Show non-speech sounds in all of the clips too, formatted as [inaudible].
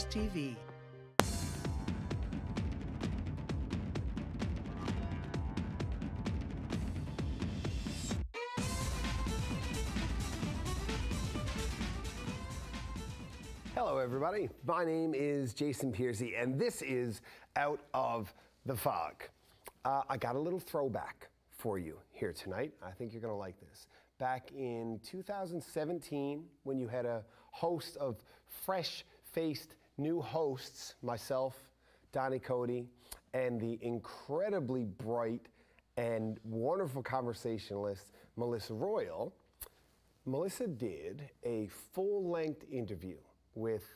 News TV. Hello, everybody. My name is Jason Piercey, and this is Out of the Fog. Uh, I got a little throwback for you here tonight. I think you're going to like this. Back in 2017, when you had a host of fresh faced new hosts, myself, Donnie Cody, and the incredibly bright and wonderful conversationalist, Melissa Royle, Melissa did a full length interview with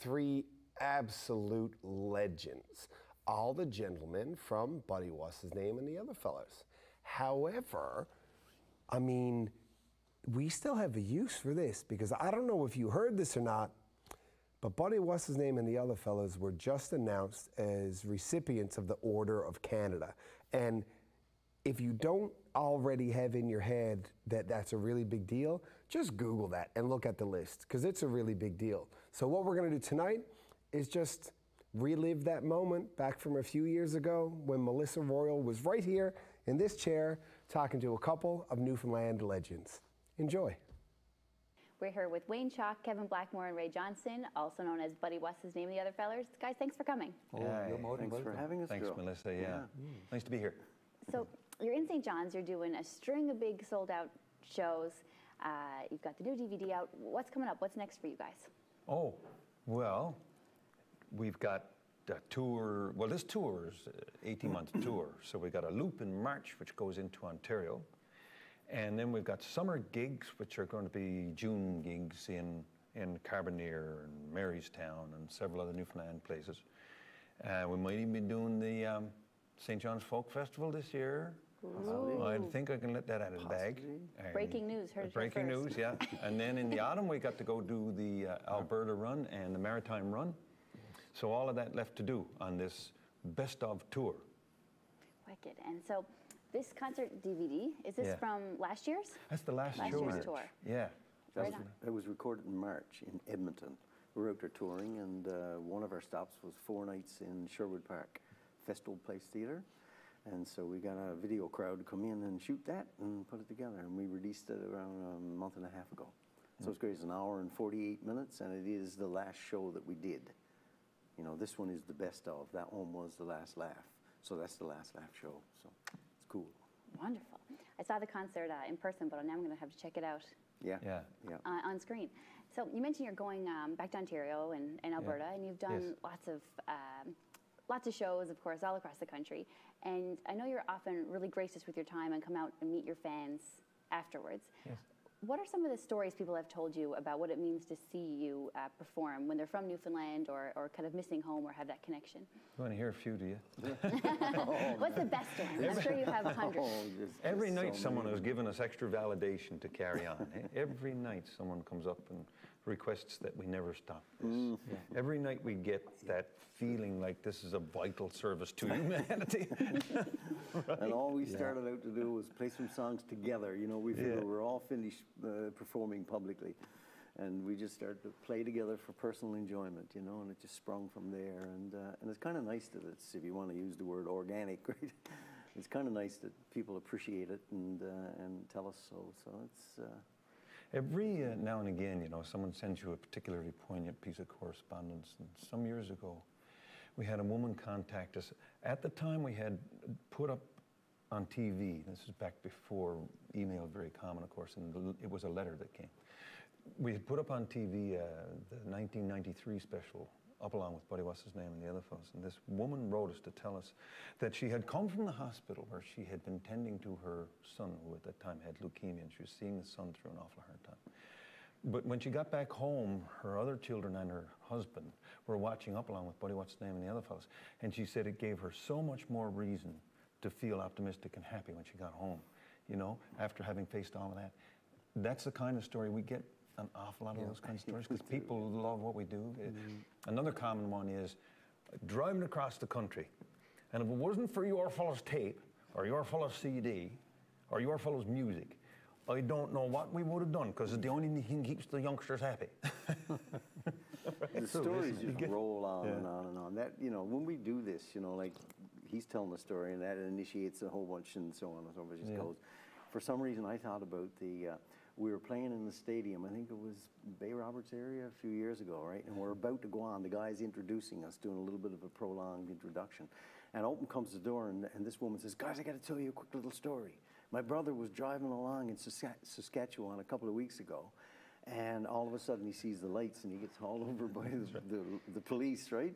three absolute legends. All the gentlemen from Buddy Wasisname and the other fellas. However, I mean, we still have a use for this because I don't know if you heard this or not, but Buddy Wasisname and the other fellows were just announced as recipients of the Order of Canada. And if you don't already have in your head that that's a really big deal, just Google that and look at the list because it's a really big deal. So, what we're going to do tonight is just relive that moment back from a few years ago when Melissa Royle was right here in this chair talking to a couple of Newfoundland legends. Enjoy. We're here with Wayne Chalk, Kevin Blackmore, and Ray Johnson, also known as Buddy Wasisname and the other fellers. Guys, thanks for coming. Oh, Yeah, you're more than thanks for having us, Thanks, girl. Melissa. Yeah. Nice to be here. So you're in St. John's. You're doing a string of big sold out shows. Uh, you've got the new DVD out. What's coming up? What's next for you guys? Oh, well, we've got a tour. Well, this tour is an 18 month [clears throat] tour. So we got a loop in March, which goes into Ontario. And then we've got summer gigs, which are going to be June gigs in, in Carbonear and Marystown and several other Newfoundland places. Uh, we might even be doing the um, St. John's Folk Festival this year. I think I can let that out of the bag. And- Breaking news, heard Breaking news, yeah. [laughs] and then in the autumn, we got to go do the uh, Alberta Run and the Maritime Run. So all of that left to do on this best of tour. Wicked. And so this concert DVD, is this Yeah. from last year's? That's the last, Last year's March. tour. Yeah. That Right was, on. that was recorded in March in Edmonton. We were out there touring, and uh, one of our stops was four nights in Sherwood Park, Festival Place Theatre. And so we got a video crowd to come in and shoot that and put it together. And we released it around a month and a half ago. So it's great. It's an hour and 48 minutes, and it is the last show that we did. You know, this one is the best of. That one was the last laugh. So that's the last laugh show. So it's cool. Wonderful. I saw the concert uh, in person, but now I'm going to have to check it out Yeah. Yeah. Yeah. uh, on screen. So you mentioned you're going um, back to Ontario and, and Alberta, and you've done Yes. lots of um, lots of shows, of course, all across the country. And I know you're often really gracious with your time and come out and meet your fans afterwards. Yes. What are some of the stories people have told you about what it means to see you uh, perform when they're from Newfoundland or, or kind of missing home or have that connection? You want to hear a few, do you? [laughs] What's the best one? I'm sure you have a hundred. [laughs] Oh, just- Every just night, so someone many. has given us extra validation to carry on. eh? Every night, someone comes up and requests that we never stop this. Mm. Every night, we get that feeling like this is a vital service to humanity. [laughs] And all we started out to do was play some songs together. You know, we figured Yeah. we're all finished uh, performing publicly. And we just started to play together for personal enjoyment, you know, and it just sprung from there. And, uh, and it's kind of nice that it's, if you want to use the word organic, [laughs] right? It's kind of nice that people appreciate it and, uh, and tell us so. So it's, uh, Every uh, now and again, you know, someone sends you a particularly poignant piece of correspondence. And some years ago, we had a woman contact us. At the time, we had put up on TV, this is back before email very common, of course, and it was a letter that came. We had put up on TV uh, the 1993 special, up along with Buddy Wasisname and the other fellows. And this woman wrote us to tell us that she had come from the hospital where she had been tending to her son, who at that time had leukemia, and she was seeing the son through an awful hard time. But when she got back home, her other children and her husband were watching up along with Buddy Wasisname and the other fellows. And she said it gave her so much more reason to feel optimistic and happy when she got home, you know, after having faced all of that. That's the kind of story we get an awful lot of those kinds of [laughs] stories because people love what we do. It- Another common one is driving across the country, and if it wasn't for your fellow's tape or your fellow's CD or your fellow's music, I don't know what we would have done because it's the only thing keeps the youngsters happy. the [laughs] stories You just roll on Yeah. and on and on. That you know, when we do this, you know, like he's telling the story, and that initiates a whole bunch, and so on and so forth. It just Yeah. goes. For some reason, I thought about the. Uh, we were playing in the stadium. I think it was Bay Roberts area a few years ago, right? And we're about to go on. The guy's introducing us, doing a little bit of a prolonged introduction, and open comes the door, and, and this woman says, "Guys, I got to tell you a quick little story. My brother was driving along in Saskatchewan a couple of weeks ago." And all of a sudden, he sees the lights and he gets hauled [laughs] over by the, the, the police, right?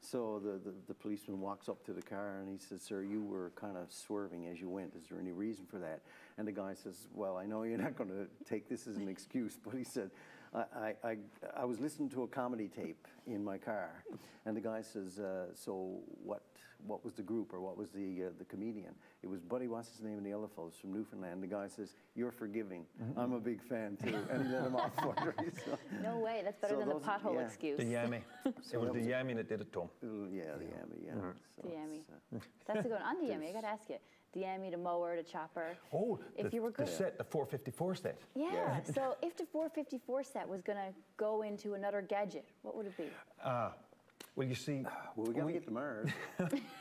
So the, the, the policeman walks up to the car and he says, Sir, you were kind of swerving as you went. Is there any reason for that? And the guy says, Well, I know you're not going to take this as an excuse, but he said, I, I, I, I was listening to a comedy tape in my car. And the guy says, uh, So what, what was the group or what was the, uh, the comedian? It was Buddy, what's his name, and the Elephos from Newfoundland. The guy says, You're forgiving. I'm a big fan too. And he let him off for it. So- [laughs] No way. That's better So than the pothole yeah. excuse. The Yammy. [laughs] it was the was a- Yammy that did it to him. Uh, Yeah, the Yammy, yeah. So The Yammy. it's, uh, That's a good one. On the [laughs] Yammy, I got to ask you. The Yammy to mower to chopper. Oh, if the, you were the good. set, the 454 set. Yeah. [laughs] so if the 454 set was going to go into another gadget, what would it be? Ah, well, you see, Well, we got to get to Mars.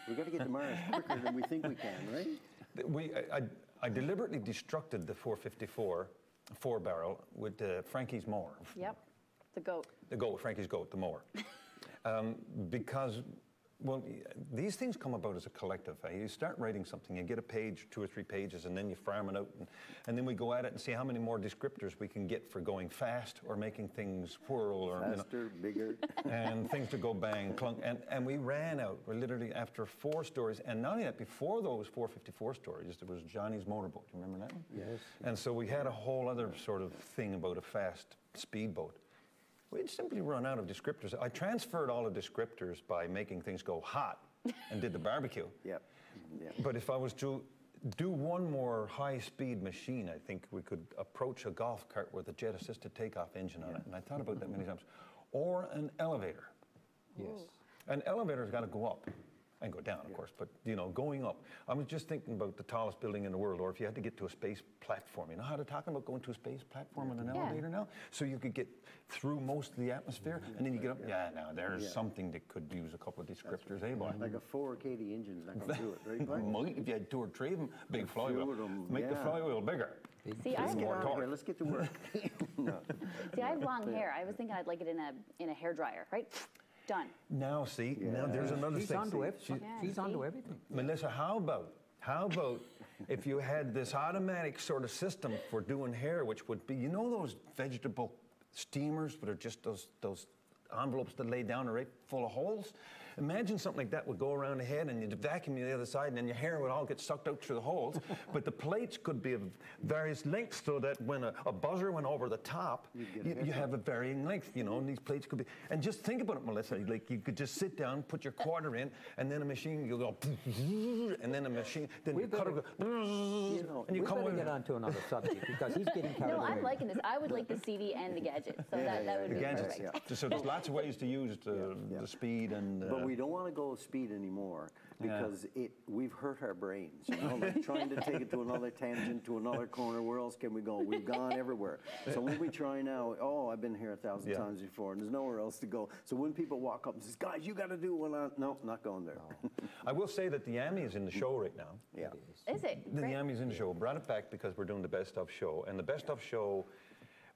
we got to get to Mars quicker than we think we can, right? [laughs] we, I, I, I deliberately destructed the 454 four barrel with uh, Frankie's mower. Yep. The goat. The goat, Frankie's goat, the mower. [laughs] um, because, well, these things come about as a collective. eh? You start writing something, you get a page, two or three pages, and then you farm it out. And, and then we go at it and see how many more descriptors we can get for going fast or making things whirl or, you know, Faster, bigger. [laughs] and things to go bang, clunk. And, and we ran out. We're literally after four stories. And not only that, before those 454 stories, there was Johnny's motorboat. Do you remember that one? Yes. And so we had a whole other sort of thing about a fast speedboat. We'd simply run out of descriptors. I transferred all the descriptors by making things go hot and did the barbecue. [laughs] Yep. Yeah. But if I was to do one more high-speed machine, I think we could approach a golf cart with a jet-assisted takeoff engine on it. And I thought about that many times. Or an elevator. Yes. An elevator's got to go up and go down, of course, but you know, going up. I was just thinking about the tallest building in the world, or if you had to get to a space platform. You know how they're talking about going to a space platform on an Yeah. elevator now? So you could get through most of the atmosphere, and then you get up. Yeah, now there's Yeah. something that could use a couple of descriptors, eh, boy? Like a 4 KD engine's not going to do it, right? [laughs] Might if you had two or three of them, big few flywheel. them, Make the flywheel bigger. See, I Let's have, get more on Let's get to work. no. [laughs] see, I have long hair. I was thinking I'd like it in a in a hair dryer, right? Done. Now, see, now there's another She's thing. onto, See, ev- she- Yeah, she's onto see? everything. Melissa, how about how about if you had this automatic sort of system for doing hair, which would be, you know, those vegetable steamers that are just those those envelopes that lay down right full of holes. Imagine something like that would go around the head and you'd vacuum the other side and then your hair would all get sucked out through the holes. [laughs] but the plates could be of various lengths so that when a, a buzzer went over the top, you, you have a varying length, you know, and these plates could be. And just think about it, Melissa. Like you could just sit down, put your quarter in, and then a machine, you'll go, and then a machine, then We your cutter better- go, know, and you we come better with get on to another subject because he's getting carried [laughs] No. I'm [laughs] liking this. I would like the CD and the gadget. So that, that would the be gadgets. perfect. So there's lots of ways to use the, yeah. the speed and. Uh, But we don't want to go speed anymore because it we've hurt our brains. You know, like trying to take it to another tangent, to another corner. Where else can we go? We've gone everywhere. So when we try now, oh, I've been here a thousand Yeah. times before, and there's nowhere else to go. So when people walk up and says, "Guys, you got to do one," on, no, not going there. I will say that the Yami is in the show right now. yeah. Is it? The Great. Yami's in the show. Brought it back because we're doing the best of show, and the best of show.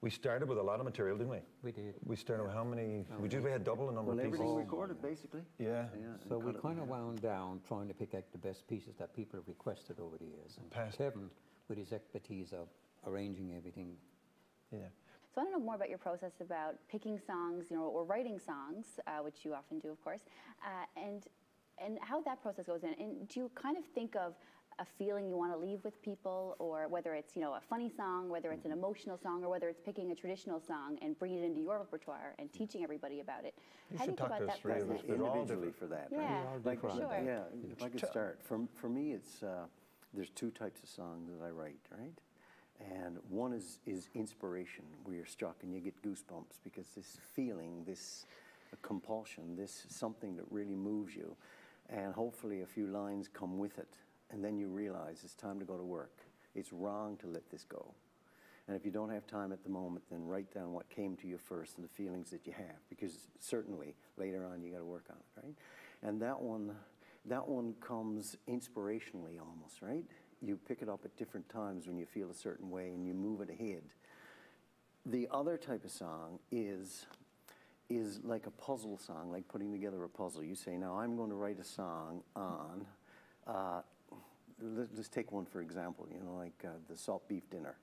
We started with a lot of material, didn't we? We did. We started with how many? We just we had double the number Well, of pieces. everything recorded basically. Yeah. Yeah. and So we kind of wound down trying to pick out the best pieces that people have requested over the years. And Past- Kevin, with his expertise of arranging everything, Yeah. So I want to know more about your process about picking songs, you know, or writing songs, uh, which you often do, of course, uh, and and how that process goes in. And do you kind of think of a feeling you want to leave with people, or whether it's you know a funny song, whether it's an emotional song, or whether it's picking a traditional song and bringing it into your repertoire and teaching everybody about it? You how do you should go talk about to us that three of process? us. They're all individually for that. Yeah, right? like, for sure. Yeah, if I could start. For, for me, it's uh, there's two types of songs that I write, right? And one is is inspiration, where you're struck and you get goosebumps because this feeling, this compulsion, this something that really moves you, and hopefully a few lines come with it, and then you realize it's time to go to work. It's wrong to let this go. And if you don't have time at the moment, then write down what came to you first and the feelings that you have, because certainly later on you got to work on it, right? And that one, that one comes inspirationally almost, right? You pick it up at different times when you feel a certain way and you move it ahead. The other type of song is is like a puzzle song, like putting together a puzzle. You say, now I'm going to write a song on, uh, let, us take one for example, you know, like uh, the salt beef dinner,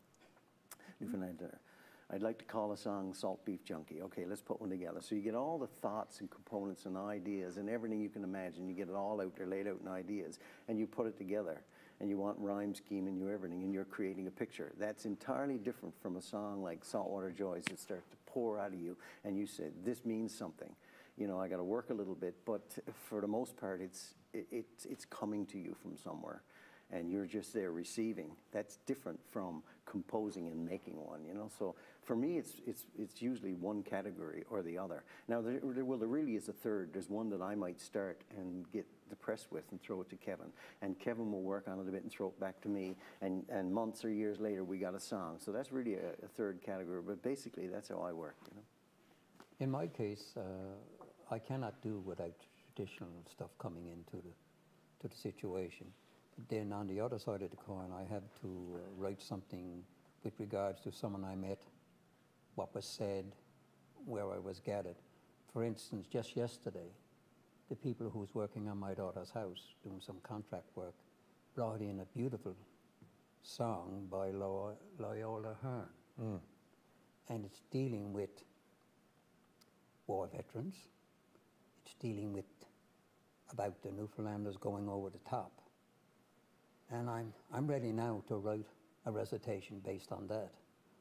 Newfoundland dinner. I'd like to call a song Salt Beef Junkie. Okay, let's put one together. So you get all the thoughts and components and ideas and everything you can imagine. You get it all out there, laid out in ideas, and you put it together. And you want rhyme scheme and you everything, and you're creating a picture. That's entirely different from a song like Saltwater Joys that starts to pour out of you, and you say, "This means something." You know, I got to work a little bit, but for the most part, it's it, it, it's coming to you from somewhere and you're just there receiving. That's different from composing and making one, you know? So for me, it's, it's, it's usually one category or the other. Now, there, well, there really is a third. There's one that I might start and get depressed with and throw it to Kevin. And Kevin will work on it a bit and throw it back to me. And, and months or years later, we got a song. So that's really a, a third category. But basically, that's how I work, you know? In my case, uh, I cannot do without traditional stuff coming into the, to the situation. Then on the other side of the coin, I have to uh, write something with regards to someone I met, what was said, where I was gathered. For instance, just yesterday, the people who was working on my daughter's house doing some contract work brought in a beautiful song by Lo- Loyola Hearn. And it's dealing with war veterans. It's dealing with about the Newfoundlanders going over the top. And I'm, I'm ready now to write a recitation based on that.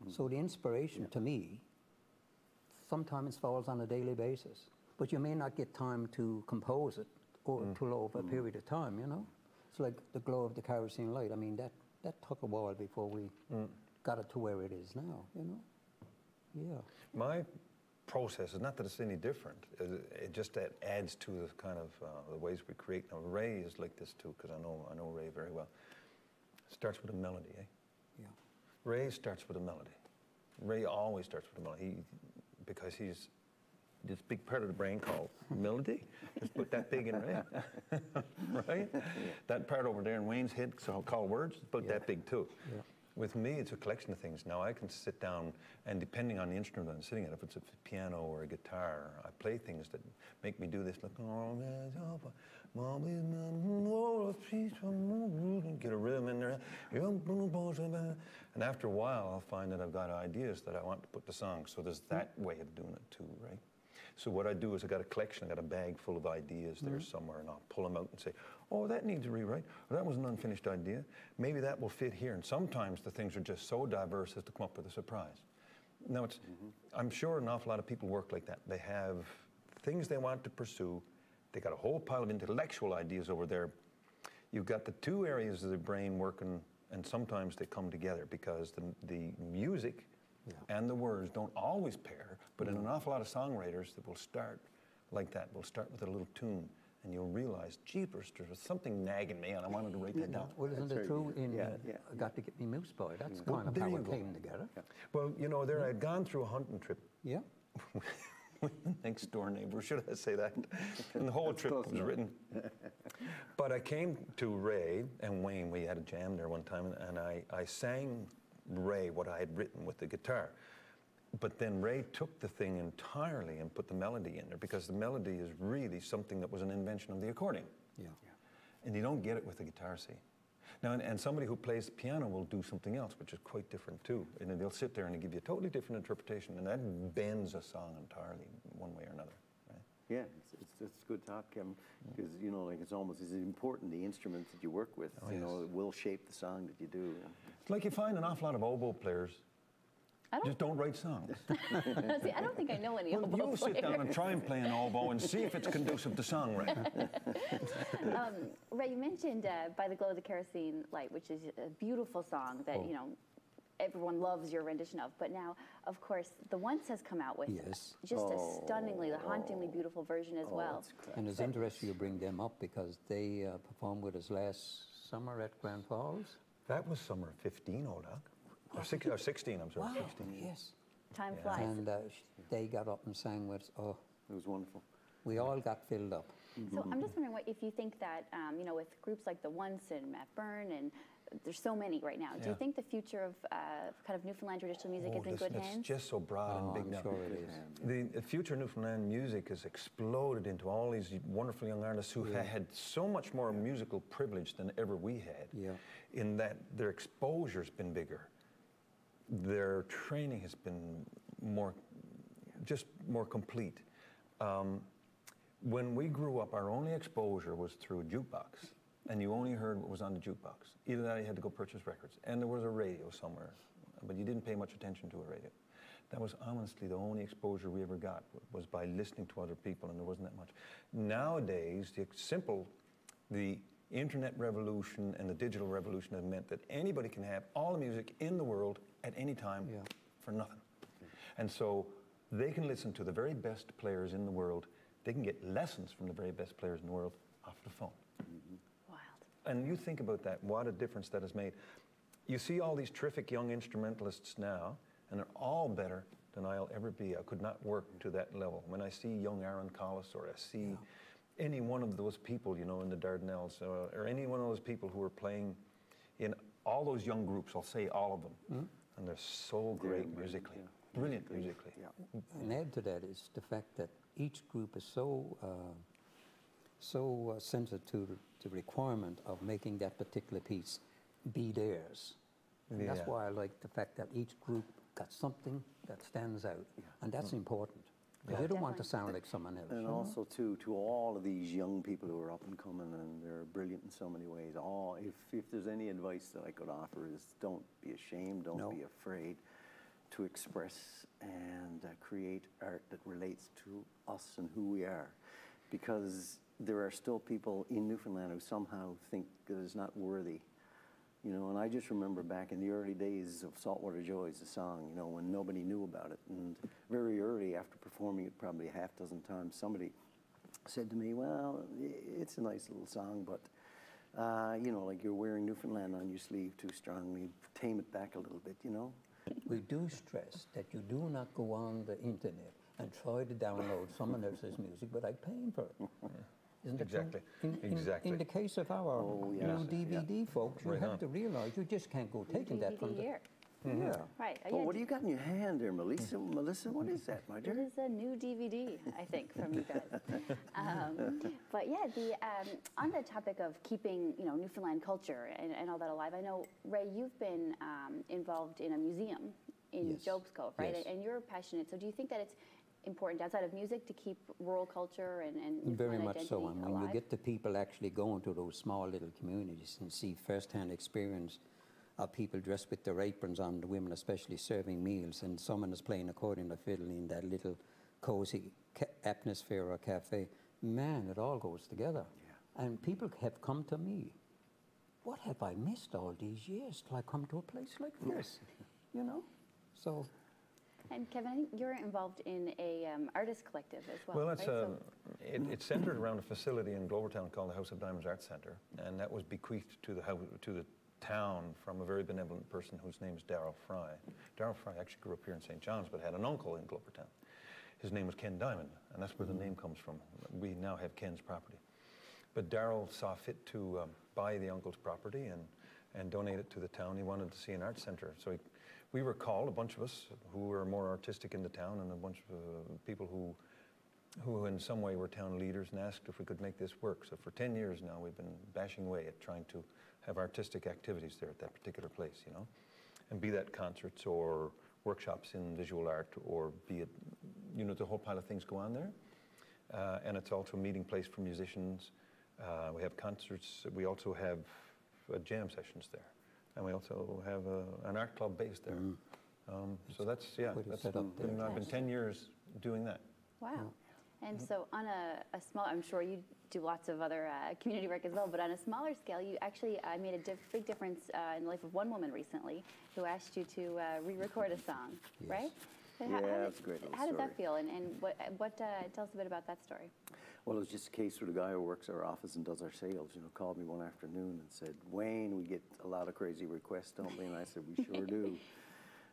Mm. So the inspiration to me sometimes falls on a daily basis. But you may not get time to compose it or mm. till over a mm. period of time, you know? It's like the glow of the kerosene light. I mean, that, that took a while before we got it to where it is now, you know? Yeah. My process is not that it's any different. It, it just that adds to the kind of uh, the ways we create. Now Ray is like this too, because I know I know Ray very well. Starts with a melody, eh? Yeah. Ray starts with a melody. Ray always starts with a melody he, because he's this big part of the brain called melody. Just put that big in Ray, [laughs] right? That part over there in Wayne's head, so called words, put that big too. Yeah. With me, it's a collection of things. Now I can sit down, and depending on the instrument I'm sitting at, if it's a piano or a guitar, I play things that make me do this, like "Oh, there's hope, Mom is my Lord of peace, and get a rhythm in there. And after a while, I'll find that I've got ideas that I want to put to song. So there's that way of doing it too, right? So what I do is I got a collection, I got a bag full of ideas there mm-hmm. somewhere, and I'll pull them out and say, "Oh, that needs a rewrite. Or that was an unfinished idea. Maybe that will fit here." And sometimes the things are just so diverse as to come up with a surprise. Now, it's, mm-hmm. I'm sure an awful lot of people work like that. They have things they want to pursue. They got a whole pile of intellectual ideas over there. You've got the two areas of the brain working, and sometimes they come together because the, the music and the words don't always pair. But in an mm-hmm. awful lot of songwriters that will start like that, will start with a little tune, and you'll realize, jeepers, there was something nagging me, and I wanted to write that down. Well, isn't That's it true good. in Yeah, uh, yeah. I Got to Get Me Moose Boy? That's Well, kind of how it go. came together. Well, you know, there I'd gone through a hunting trip Yeah. next door neighbor, should I say that? [laughs] And the whole trip was enough. written. [laughs] But I came to Ray and Wayne, we had a jam there one time, and- and I, I sang Ray what I had written with the guitar. But then Ray took the thing entirely and put the melody in there because the melody is really something that was an invention of the accordion. Yeah. And you don't get it with the guitar, see. Now, and, and somebody who plays piano will do something else, which is quite different too. And then they'll sit there and give you a totally different interpretation, and that bends a song entirely, one way or another. Right? Yeah, it's, it's, it's good talk, Kevin, because, you know, like, it's almost as important, the instrument that you work with, Oh, you know, yes. it will shape the song that you do. It's like you find an awful lot of oboe players just don't write songs. [laughs] see, I don't think I know any Well, oboe you sit down and try and play an oboe and see if it's conducive to songwriting. [laughs] Ray, you mentioned uh, "By the Glow of the Kerosene Light," which is a beautiful song that Oh. you know everyone loves your rendition of. But now, of course, the Once has come out with Yes. just a stunningly, hauntingly beautiful version as Oh, well. And it's interesting you bring them up because they uh, performed with us last summer at Grand Falls. That was summer 15, old Doc. Or, six, or 16, I'm sorry, Wow, 16. yes. Time Yeah. flies. And uh, they got up and sang with us. Oh, It was wonderful. we all got filled up. So I'm just wondering what, if you think that, um, you know, with groups like the Once and Matt Byrne, and there's so many right now, do you think the future of uh, kind of Newfoundland traditional music Oh, is in listen, good it's hands? just so broad Oh, and big I'm now. sure it is. The, the future Newfoundland music has exploded into all these wonderful young artists who ha- had so much more musical privilege than ever we had. Yeah. In that their exposure's been bigger, their training has been more, just more complete. Um, when we grew up, our only exposure was through a jukebox, and you only heard what was on the jukebox. Either that, or you had to go purchase records, and there was a radio somewhere, but you didn't pay much attention to a radio. That was honestly the only exposure we ever got was by listening to other people, and there wasn't that much. Nowadays, the simple, the internet revolution and the digital revolution have meant that anybody can have all the music in the world at any time Yeah. for nothing. And so they can listen to the very best players in the world. They can get lessons from the very best players in the world off the phone. Wild. And you think about that, what a difference that has made. You see all these terrific young instrumentalists now, and they're all better than I'll ever be. I could not work to that level. When I see young Aaron Collis or I see any one of those people, you know, in the Dardanelles, uh, or any one of those people who are playing in all those young groups, I'll say all of them, and they're so They're great brilliant, musically, yeah. brilliant musically. Yeah. And add to that is the fact that each group is so uh, so uh, sensitive to the requirement of making that particular piece be theirs. And that's why I like the fact that each group got something that stands out, and that's important. Because you don't want to sound like someone else. And also too to all of these young people who are up and coming and they're brilliant in so many ways. All if if there's any advice that I could offer is don't be ashamed, don't No. be afraid to express and uh, create art that relates to us and who we are, because there are still people in Newfoundland who somehow think that it's not worthy. You know, and I just remember back in the early days of Saltwater Joy" Joys, the song, you know, when nobody knew about it. And very early, after performing it probably a half dozen times, somebody said to me, Well, it's a nice little song, but, uh, you know, like you're wearing Newfoundland on your sleeve too strongly. Tame it back a little bit, you know? We do stress that you do not go on the internet and try to download someone else's music without paying for it. [laughs] Isn't it? Exactly. In, in- Exactly. In the case of our Oh, new yes, DVD folks, you Right have on. to realize you just can't go taking that from DVD the. here. Yeah. Right. uh, Oh, yeah, what do you got in your hand there, Melissa? Melissa, what is that, my It dear? is a new DVD, I think, from you guys. [laughs] um, but yeah, the um, on the topic of keeping, you know, Newfoundland culture and, and all that alive. I know Ray, you've been um, involved in a museum in Yes. Job's Cove, right? Yes. And you're passionate. So do you think that it's important outside of music to keep rural culture and, and Very much so. And when you get the people actually going to those small little communities and see firsthand experience of people dressed with their aprons on, the women especially serving meals, and someone is playing accordion or fiddle in that little cozy ca- atmosphere or cafe, man, it all goes together. And people have come to me. What have I missed all these years till I come to a place like this? you know? So And Kevin, I think you're involved in a um, artist collective as well. Well, it's, right? um, it, it's centered around a facility in Glovertown called the House of Diamonds Arts Centre, and that was bequeathed to the, hou- to the town from a very benevolent person whose name is Darrell Fry. Darrell Fry actually grew up here in St. John's, but had an uncle in Glovertown. His name was Ken Diamond, and that's where the name comes from. We now have Ken's property. But Darrell saw fit to um, buy the uncle's property and, and donate it to the town. He wanted to see an art center. So he, we were called, a bunch of us who were more artistic in the town and a bunch of uh, people who, who in some way were town leaders and asked if we could make this work. So for 10 years now, we've been bashing away at trying to have artistic activities there at that particular place, you know? And be that concerts or workshops in visual art or be it, you know, the whole pile of things go on there. Uh, and it's also a meeting place for musicians. Uh, we have concerts. We also have uh, jam sessions there. And we also have uh, an art club based there. Um, so that's, yeah, Pretty that's, set up been, I've been 10 years doing that. Wow. And so on a, a small, I'm sure you do lots of other uh, community work as well, but on a smaller scale, you actually uh, made a diff- big difference uh, in the life of one woman recently who asked you to uh, re-record a song, Yes. right? So Yeah, did- that's a great little How did that feel? And, and what, what uh, tell us a bit about that story. Well, it was just a case where the guy who works our office and does our sales, you know, called me one afternoon and said, Wayne, we get a lot of crazy requests, don't we? And I said, we sure do. [laughs]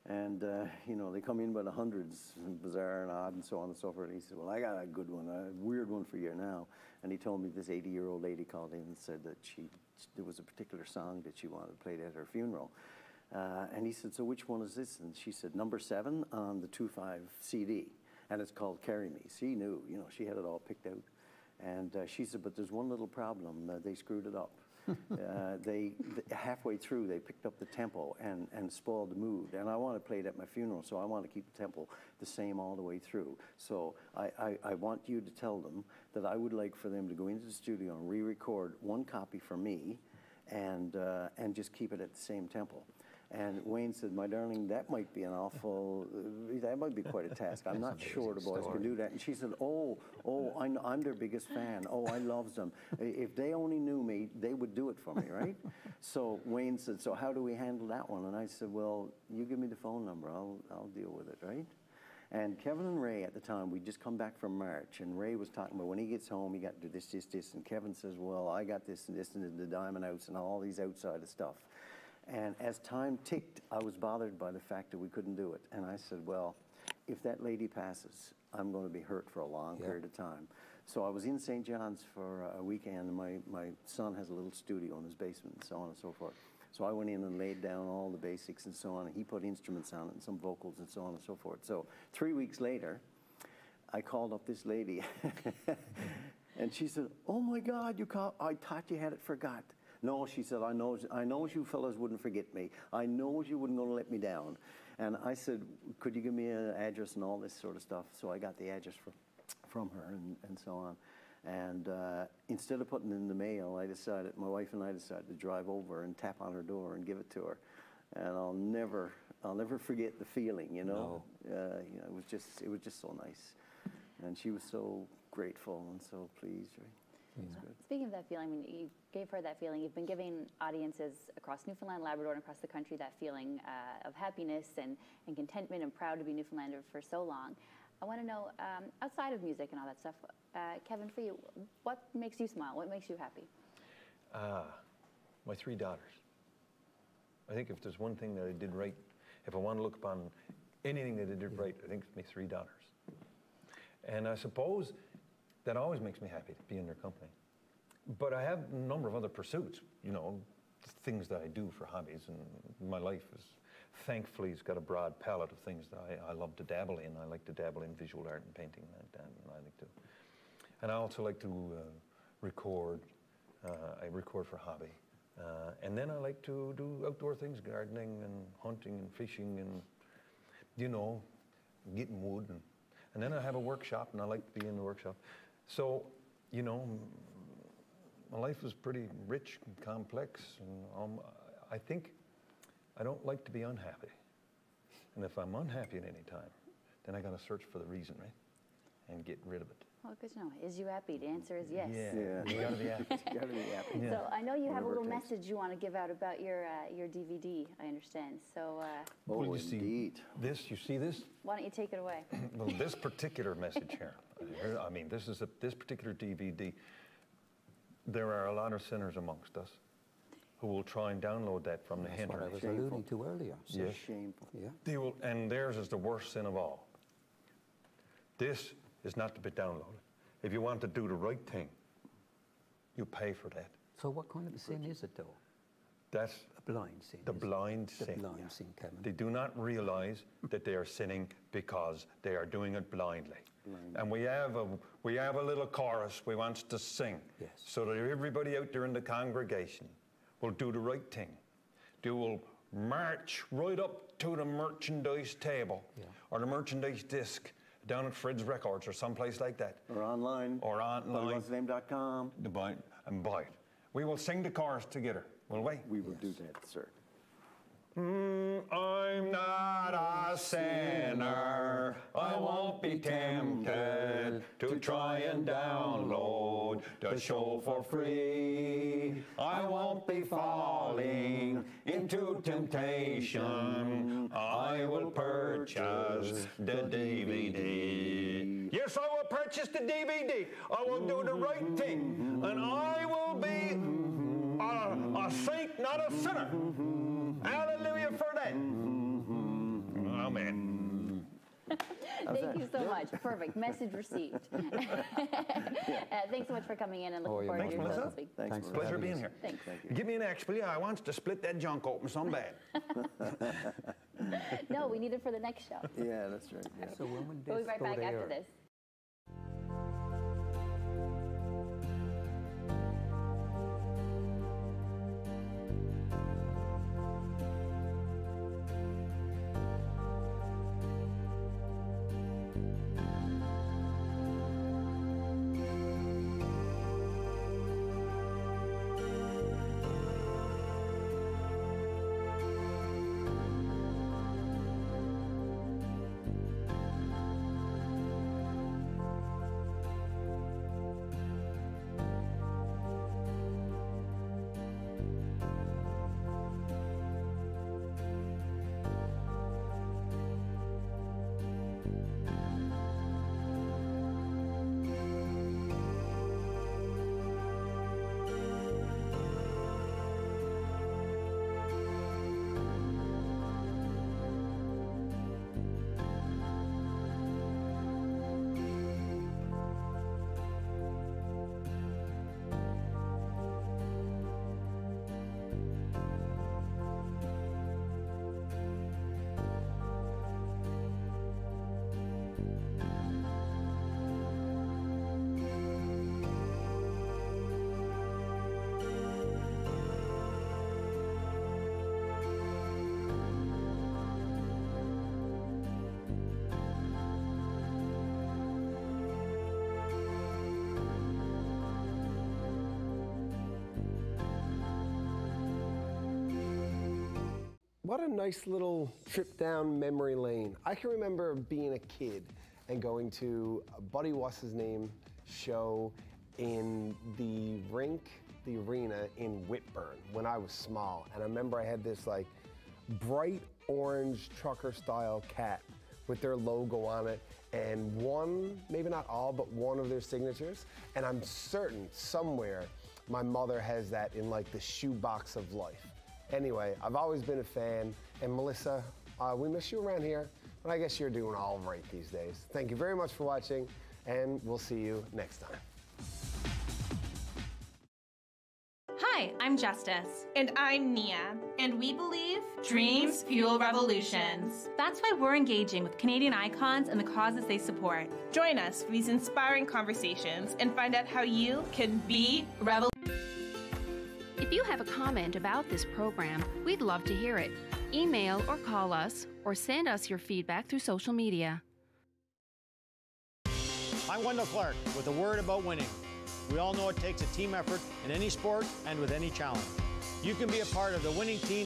And, uh, you know, they come in by the hundreds, bizarre and odd and so on and so forth. And he said, well, I got a good one, a weird one for you now. And he told me this 80-year-old lady called in and said that she, there was a particular song that she wanted played at her funeral. Uh, and he said, so which one is this? And she said, number seven on the 2.5 CD. And it's called Carry Me. She knew, you know, she had it all picked out. And uh, she said, but there's one little problem. Uh, they screwed it up. [laughs] uh, they th- halfway through they picked up the tempo and, and spoiled the mood. And I want to play it at my funeral, so I want to keep the tempo the same all the way through. So I, I, I want you to tell them that I would like for them to go into the studio and re-record one copy for me, and uh, and just keep it at the same tempo. And Wayne said, "My darling, that might be an awful, that might be quite a task. I'm not sure the boys can do that." And she said, "Oh, oh, I'm, I'm their biggest fan. Oh, I love them. If they only knew me, they would do it for me, right?" so Wayne said, "So how do we handle that one?" And I said, "Well, you give me the phone number. I'll, I'll deal with it, right?" And Kevin and Ray at the time, we'd just come back from March, and Ray was talking about when he gets home, he got to do this, this, this. And Kevin says, Well, I got this and this, and the Diamond House, and all these outside of stuff. And as time ticked, I was bothered by the fact that we couldn't do it. And I said, Well, if that lady passes, I'm going to be hurt for a long Yeah. period of time. So I was in St. John's for a weekend, and my, my son has a little studio in his basement, and so on and so forth. So I went in and laid down all the basics and so on, and he put instruments on it and some vocals and so on and so forth. So three weeks later, I called up this lady, [laughs] and she said, "Oh my God, you call? I thought you had it forgot." No, she said, "I know, I know you fellas wouldn't forget me. I know you wouldn't going to let me down." And I said, "Could you give me an address and all this sort of stuff?" So I got the address from from her and, and so on. And uh, instead of putting it in the mail, I decided, my wife and I decided to drive over and tap on her door and give it to her. And I'll never, I'll never forget the feeling, you know. Uh, you know, it was just, it was just so nice, and she was so grateful and so pleased. Right? It's good. Speaking of that feeling, I mean, you gave her that feeling. You've been giving audiences across Newfoundland, Labrador, and across the country that feeling uh, of happiness and, and contentment and proud to be Newfoundlander for so long. I want to know, um, outside of music and all that stuff, uh, Kevin, for you, what makes you smile? What makes you happy? Ah, my three daughters. I think if there's one thing that I did right, if I want to look upon anything that I did right, I think it's my three daughters. And I suppose that always makes me happy to be in their company. But I have a number of other pursuits, you know, things that I do for hobbies, and my life is thankfully it's got a broad palette of things that I, I love to dabble in. I like to dabble in visual art and painting, and, and I like to, and I also like to uh, record. Uh, I record for hobby, uh, and then I like to do outdoor things, gardening and hunting and fishing, and you know, getting wood, and, and then I have a workshop, and I like to be in the workshop. So, you know, my life is pretty rich and complex, and um, I think I don't like to be unhappy. And if I'm unhappy at any time, then I got to search for the reason, right? And get rid of it. Well, good to know. Is you happy? The answer is yes. Yeah, Yeah. you got to be happy. [laughs] You gotta be happy. Yeah. So I know you have a little message you want to give out about your uh, your DVD. I understand. So uh, Oh, Well, you see indeed. This, you see this? why don't you take it away? [clears throat] Well, this particular message here, here- I mean, this is a, this particular DVD. There are a lot of sinners amongst us who will try and download that from the That's what I was alluding to earlier. So Yes. shameful. Yeah. They will, and theirs is the worst sin of all. This is not to be downloaded. If you want to do the right thing, you pay for that. So what kind of a sin is it though? That's A blind sin. the is it? blind The sin. blind sin, Kevin. They do not realize that they are sinning because they are doing it blindly. And we have a we have a little chorus we want to sing, Yes. so that everybody out there in the congregation will do the right thing. They will march right up to the merchandise table Yeah. or the merchandise disc down at Fred's Records or someplace like that. Or online. Or online. BuddyWasisname.com. To buy it and buy it. We will sing the chorus together, will we? We will do that, sir. Mm, I'm not a sinner. I won't be tempted to try and download the show for free. I won't be falling into temptation. I will purchase the DVD. Yes, I will purchase the DVD. I will do the right thing. And I will be a, a saint, not a sinner. Hallelujah for that. not bad. Thank you so much. Perfect. Message received. [laughs] [laughs] Uh, thanks so much for coming in and Oh, looking you're forward to your welcome. show Thanks, this week. Thanks, Thanks for for Pleasure being us. here. Thanks. Thank you. Give me an X, will you? I want to split that junk open some bad. [laughs] No, we need it for the next show. Yeah, that's right. Yeah. So when would We'll be right back to after this. What a nice little trip down memory lane. I can remember being a kid and going to Buddy Wasisname show in the rink, the arena in Whitbourne when I was small. And I remember I had this like bright orange trucker style cat with their logo on it and one, maybe not all, but one of their signatures. And I'm certain somewhere my mother has that in like the shoebox of life. Anyway, I've always been a fan, and Melissa, uh, we miss you around here, but I guess you're doing all right these days. Thank you very much for watching, and we'll see you next time. Hi, I'm Justice. And I'm Nia, and we believe dreams fuel revolutions. That's why we're engaging with Canadian icons and the causes they support. Join us for these inspiring conversations and find out how you can be revolutionary. If you have a comment about this program, we'd love to hear it. Email or call us, or send us your feedback through social media. I'm Wendel Clark with a word about winning. We all know it takes a team effort in any sport and with any challenge. You can be a part of the winning team